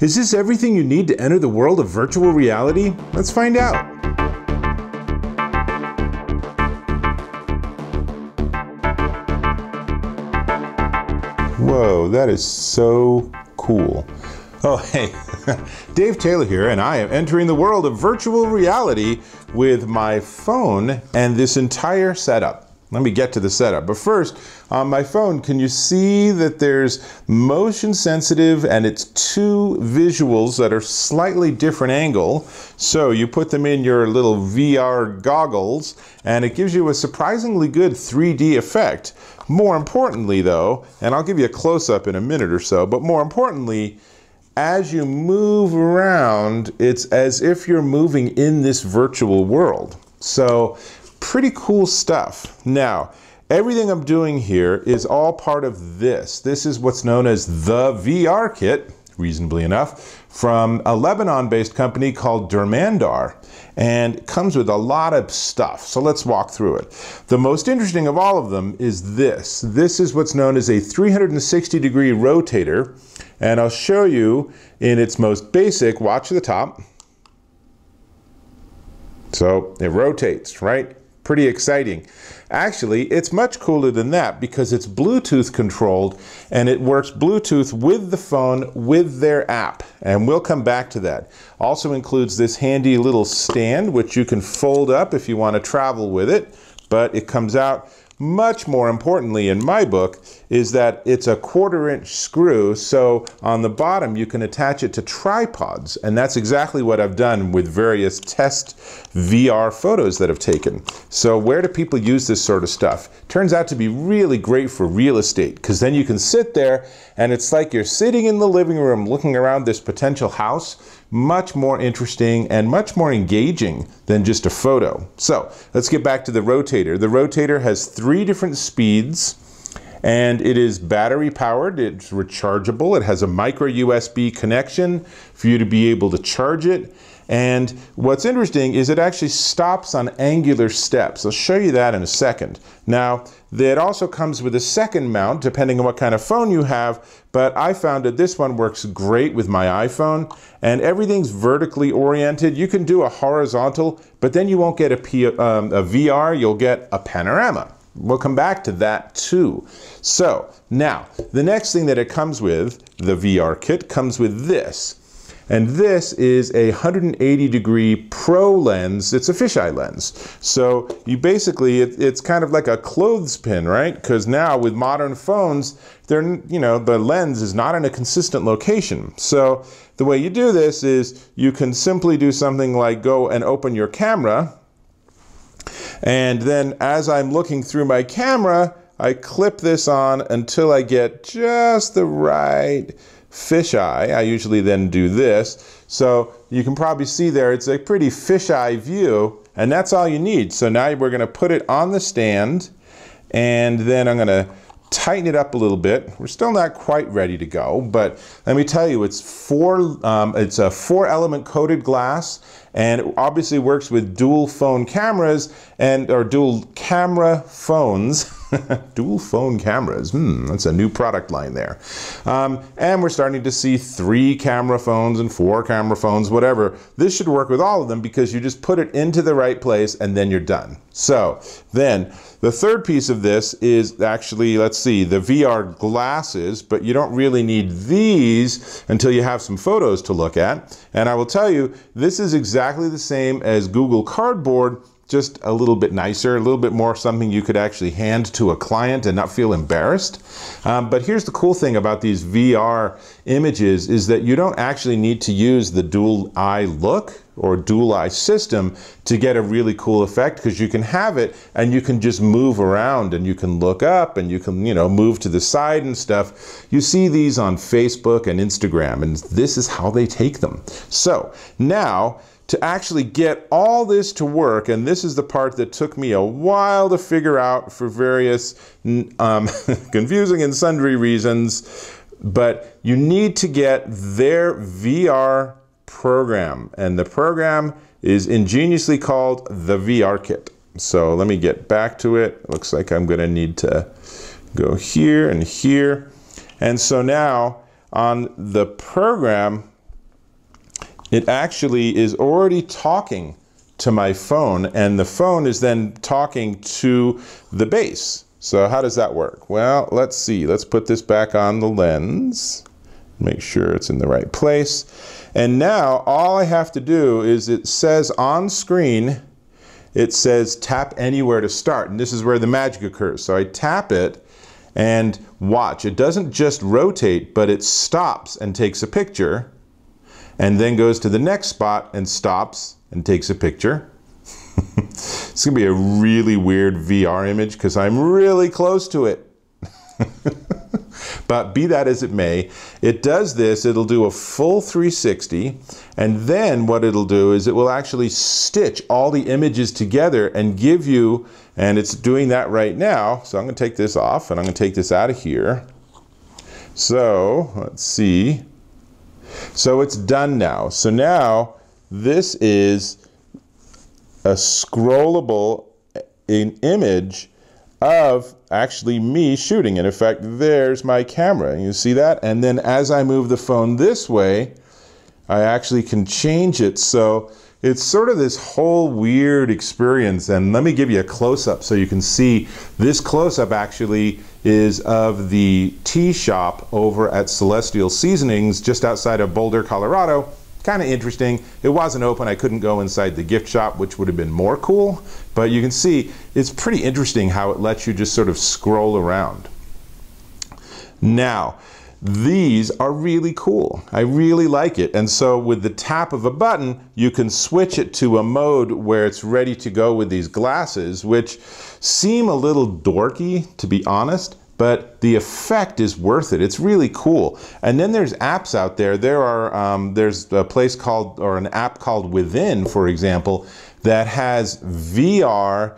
Is this everything you need to enter the world of virtual reality? Let's find out. Whoa, that is so cool. Oh, hey, Dave Taylor here, and I am entering the world of virtual reality with my phone and this entire setup. Let me get to the setup. But first, on my phone, can you see that there's motion sensitive and it's two visuals that are slightly different angle. So you put them in your little VR goggles and it gives you a surprisingly good 3D effect. More importantly though, and I'll give you a close up in a minute or so, but more importantly, as you move around, it's as if you're moving in this virtual world. So pretty cool stuff. Now, everything I'm doing here is all part of this. This is what's known as the VR kit, reasonably enough, from a Lebanon-based company called Dermandar. And comes with a lot of stuff. So let's walk through it. The most interesting of all of them is this. This is what's known as a 360 degree rotator. And I'll show you in its most basic, watch the top. So it rotates, right? Pretty exciting. Actually, it's much cooler than that because it's Bluetooth controlled and it works Bluetooth with the phone with their app. And we'll come back to that. Also includes this handy little stand which you can fold up if you want to travel with it, but it comes out much more importantly in my book is that it's a quarter inch screw so on the bottom you can attach it to tripods and that's exactly what I've done with various test VR photos that I've taken. So where do people use this sort of stuff? Turns out to be really great for real estate because then you can sit there and it's like you're sitting in the living room looking around this potential house much more interesting and much more engaging than just a photo. So let's get back to the rotator. The rotator has three different speeds and it is battery powered, it's rechargeable, it has a micro USB connection for you to be able to charge it. And what's interesting is it actually stops on angular steps. I'll show you that in a second. Now, it also comes with a second mount, depending on what kind of phone you have, but I found that this one works great with my iPhone, and everything's vertically oriented. You can do a horizontal, but then you won't get a, P, um, a VR, you'll get a panorama. We'll come back to that too. So now, the next thing that it comes with, the VR kit, comes with this. And this is a 180 degree pro lens. It's a fisheye lens. So you basically, it, it's kind of like a clothespin, right? Because now with modern phones, they're, you know, the lens is not in a consistent location. So the way you do this is you can simply do something like go and open your camera and then as I'm looking through my camera, I clip this on until I get just the right fisheye. I usually then do this. So you can probably see there, it's a pretty fisheye view, and that's all you need. So now we're gonna put it on the stand, and then I'm gonna tighten it up a little bit. We're still not quite ready to go, but let me tell you, it's four, um, it's a four element coated glass and it obviously works with dual phone cameras and or dual camera phones. dual phone cameras. Hmm, that's a new product line there. Um, and we're starting to see three camera phones and four camera phones, whatever. This should work with all of them because you just put it into the right place and then you're done. So then the third piece of this is actually, let's see, the VR glasses, but you don't really need these until you have some photos to look at. And I will tell you, this is exactly the same as Google Cardboard, just a little bit nicer, a little bit more something you could actually hand to a client and not feel embarrassed. Um, but here's the cool thing about these VR images is that you don't actually need to use the dual eye look or dual eye system to get a really cool effect because you can have it and you can just move around and you can look up and you can, you know, move to the side and stuff. You see these on Facebook and Instagram and this is how they take them. So now to actually get all this to work, and this is the part that took me a while to figure out for various um, confusing and sundry reasons, but you need to get their VR program, and the program is ingeniously called the VR Kit. So let me get back to it. Looks like I'm going to need to go here and here. And so now on the program it actually is already talking to my phone, and the phone is then talking to the base. So how does that work? Well, let's see. Let's put this back on the lens. Make sure it's in the right place. And now all I have to do is it says on screen, it says tap anywhere to start. And this is where the magic occurs. So I tap it and watch. It doesn't just rotate, but it stops and takes a picture and then goes to the next spot and stops and takes a picture. it's to be a really weird VR image because I'm really close to it. but be that as it may, it does this, it'll do a full 360, and then what it'll do is it will actually stitch all the images together and give you, and it's doing that right now, so I'm to take this off and I'm to take this out of here. So, let's see. So it's done now. So now this is a scrollable image of actually me shooting. And in fact, there's my camera. You see that? And then as I move the phone this way, I actually can change it. So it's sort of this whole weird experience. And let me give you a close up so you can see this close up actually is of the tea shop over at Celestial Seasonings just outside of Boulder, Colorado kind of interesting. It wasn't open. I couldn't go inside the gift shop, which would have been more cool. But you can see it's pretty interesting how it lets you just sort of scroll around. Now, these are really cool. I really like it. And so with the tap of a button, you can switch it to a mode where it's ready to go with these glasses, which seem a little dorky, to be honest but the effect is worth it. It's really cool. And then there's apps out there. There are um, there's a place called or an app called Within, for example, that has VR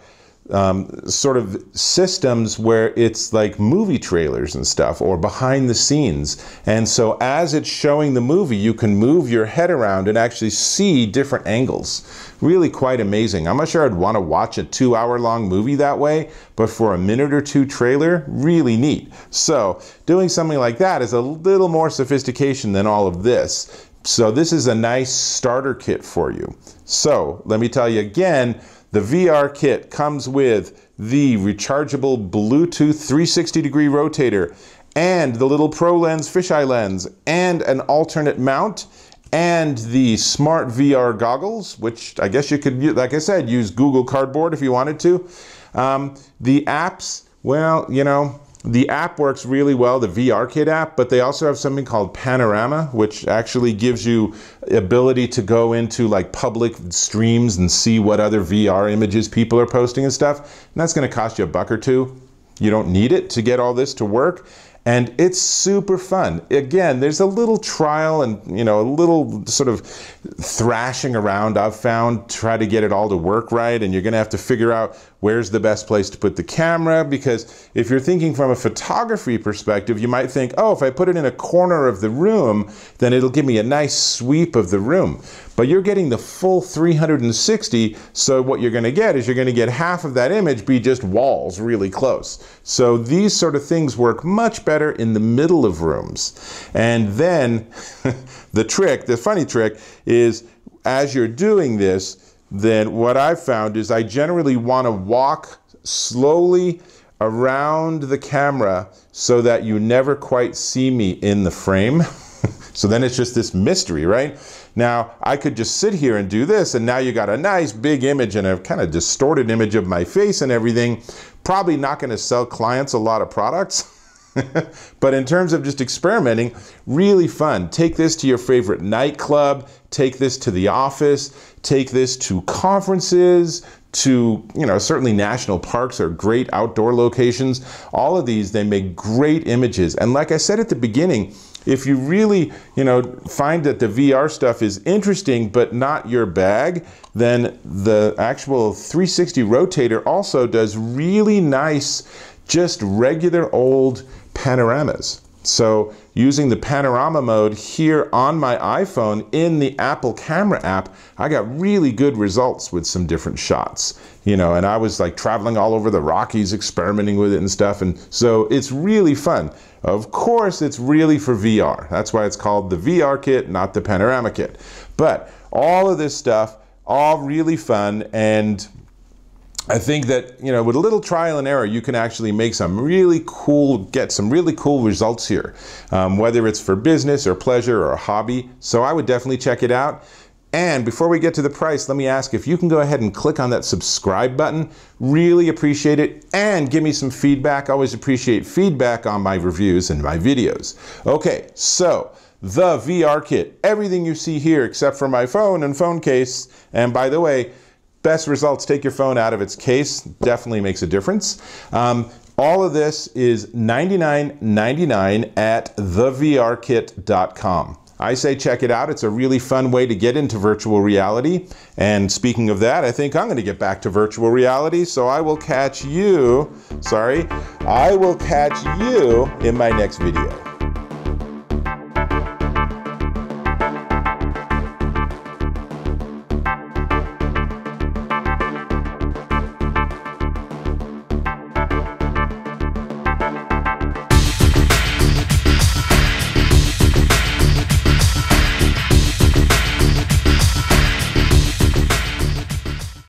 um, sort of systems where it's like movie trailers and stuff or behind the scenes. And so as it's showing the movie, you can move your head around and actually see different angles. Really quite amazing. I'm not sure I'd want to watch a two hour long movie that way, but for a minute or two trailer, really neat. So doing something like that is a little more sophistication than all of this. So this is a nice starter kit for you. So let me tell you again, the VR kit comes with the rechargeable Bluetooth 360 degree rotator and the little Pro Lens fisheye lens and an alternate mount and the smart VR goggles, which I guess you could, like I said, use Google Cardboard if you wanted to. Um, the apps, well, you know, the app works really well, the VR VRKit app, but they also have something called Panorama, which actually gives you ability to go into like public streams and see what other VR images people are posting and stuff. And that's going to cost you a buck or two. You don't need it to get all this to work and it's super fun. Again, there's a little trial and you know a little sort of thrashing around I've found try to get it all to work right and you're going to have to figure out where's the best place to put the camera because if you're thinking from a photography perspective, you might think, "Oh, if I put it in a corner of the room, then it'll give me a nice sweep of the room." But you're getting the full 360, so what you're going to get is you're going to get half of that image be just walls really close. So these sort of things work much better in the middle of rooms. And then the trick, the funny trick, is as you're doing this, then what I've found is I generally want to walk slowly around the camera so that you never quite see me in the frame. so then it's just this mystery, right? Now, I could just sit here and do this, and now you got a nice big image and a kind of distorted image of my face and everything. Probably not going to sell clients a lot of products. but in terms of just experimenting, really fun. Take this to your favorite nightclub, take this to the office, take this to conferences, to, you know, certainly national parks are great outdoor locations. All of these, they make great images. And like I said at the beginning, if you really, you know, find that the VR stuff is interesting but not your bag, then the actual 360 rotator also does really nice, just regular old panoramas. So using the panorama mode here on my iPhone in the Apple camera app, I got really good results with some different shots. You know, and I was like traveling all over the Rockies experimenting with it and stuff. And so it's really fun. Of course, it's really for VR. That's why it's called the VR kit, not the panorama kit. But all of this stuff, all really fun and I think that you know with a little trial and error you can actually make some really cool get some really cool results here um, whether it's for business or pleasure or a hobby. So I would definitely check it out. And before we get to the price let me ask if you can go ahead and click on that subscribe button. Really appreciate it. And give me some feedback. I always appreciate feedback on my reviews and my videos. Okay so the VR kit. Everything you see here except for my phone and phone case. And by the way Best results, take your phone out of its case. Definitely makes a difference. Um, all of this is $99.99 at thevrkit.com. I say check it out. It's a really fun way to get into virtual reality. And speaking of that, I think I'm going to get back to virtual reality. So I will catch you, sorry, I will catch you in my next video.